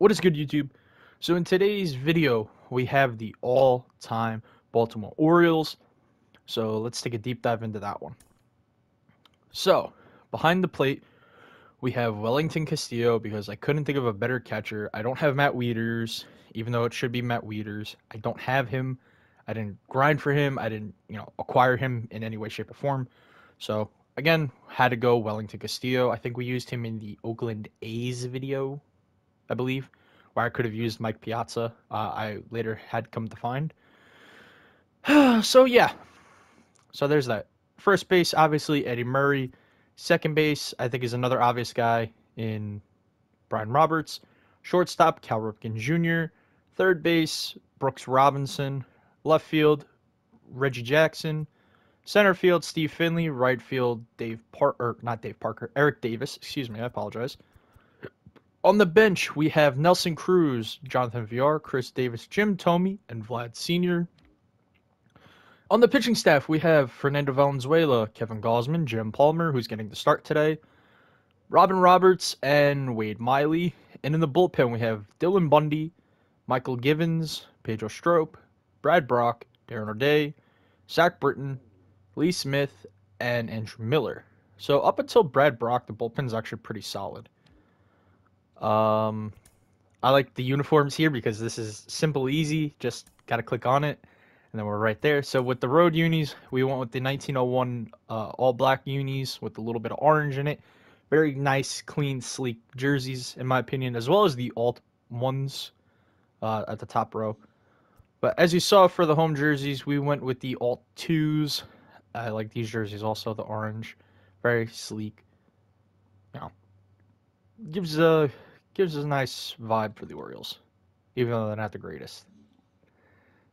What is good, YouTube? So in today's video, we have the all-time Baltimore Orioles. So let's take a deep dive into that one. So, behind the plate, we have Wellington Castillo because I couldn't think of a better catcher. I don't have Matt Wieters, even though it should be Matt Wieters. I don't have him. I didn't grind for him. I didn't, you know, acquire him in any way, shape, or form. So again, had to go Wellington Castillo. I think we used him in the Oakland A's video, I believe, where I could have used Mike Piazza. Uh, I later had come to find. so yeah, so there's that. First base, obviously Eddie Murray. Second base, I think is another obvious guy in Brian Roberts. Shortstop, Cal Ripken Jr. Third base, Brooks Robinson. Left field, Reggie Jackson. Center field, Steve Finley. Right field, Dave Parker, not Dave Parker, Eric Davis. Excuse me, I apologize. On the bench, we have Nelson Cruz, Jonathan Villar, Chris Davis, Jim Thome, and Vlad Sr. On the pitching staff, we have Fernando Valenzuela, Kevin Gausman, Jim Palmer, who's getting the start today, Robin Roberts, and Wade Miley. And in the bullpen, we have Dylan Bundy, Mychal Givens, Pedro Strop, Brad Brach, Darren O'Day, Zach Britton, Lee Smith, and Andrew Miller. So up until Brad Brach, the bullpen's actually pretty solid. Um, I like the uniforms here because this is simple, easy. Just gotta click on it, and then we're right there. So with the road unis, we went with the 1901 uh, all black unis with a little bit of orange in it. Very nice, clean, sleek jerseys, in my opinion, as well as the alt ones uh, at the top row. But as you saw for the home jerseys, we went with the alt twos. I like these jerseys also, the orange, very sleek. You know, gives a gives a nice vibe for the Orioles, even though they're not the greatest.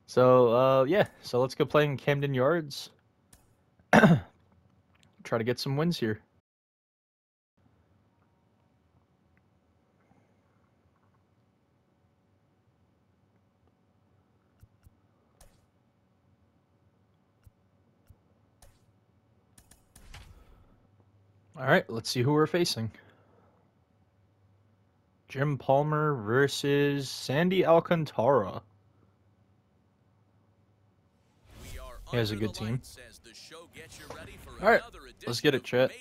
So uh, yeah, so let's go play in Camden Yards. Try to get some wins here. All right, let's see who we're facing. Jim Palmer versus Sandy Alcantara. He has a good team. All right, let's get it, chat.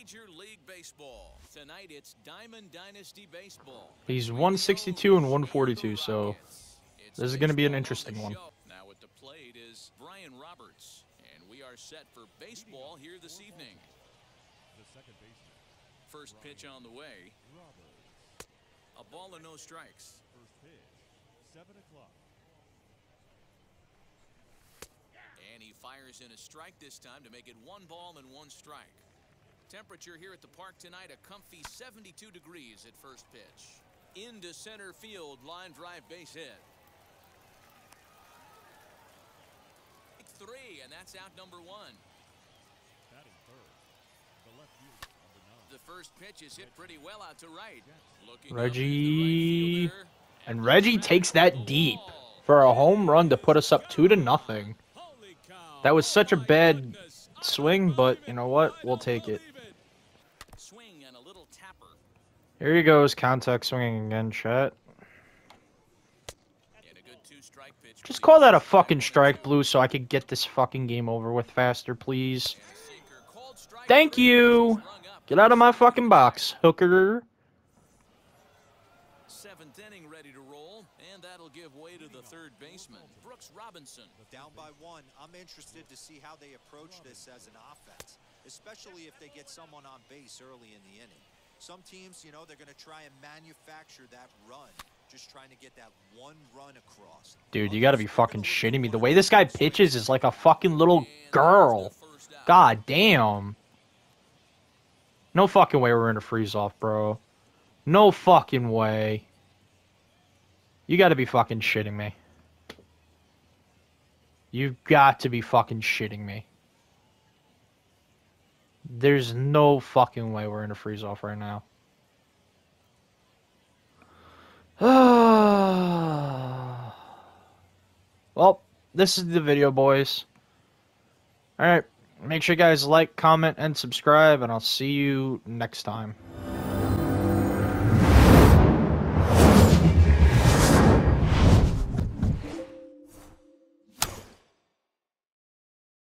He's 162 and 142, so this is going to be an interesting one. Now at the plate is Brian Roberts, and we are set for baseball here this evening. First pitch on the way. A ball and no strikes. First pitch, 7 o'clock. And he fires in a strike this time to make it one ball and one strike. Temperature here at the park tonight a comfy 72 degrees at first pitch. Into center field, line drive base hit. Three, and that's out number one. Batting third, the left fielder, number nine. The first pitch is hit pretty well out to right. Looking Reggie. the right And Reggie takes that deep for a home run to put us up two to nothing. That was such a bad swing, but you know what? We'll take it. Swing and a little tapper. Here he goes, contact swinging again, chat. And a good two-strike pitch Just call that a fucking strike, Blue, so I could get this fucking game over with faster, please. Sinker called strike Thank you. Strung up. Get out of my fucking box, hooker. Seventh inning ready to roll, and that'll give way to the third baseman, Brooks Robinson. Down by one, I'm interested to see how they approach this as an offense, especially if they get someone on base early in the inning. Some teams, you know, they're going to try and manufacture that run, just trying to get that one run across. Dude, you gotta be fucking shitting me. The way this guy pitches is like a fucking little girl. God damn. No fucking way we're in a freeze off, bro. No fucking way. You gotta be fucking shitting me. You've got to be fucking shitting me. There's no fucking way we're in a freeze off right now. well, this is the video, boys. Alright, make sure you guys like, comment, and subscribe, and I'll see you next time.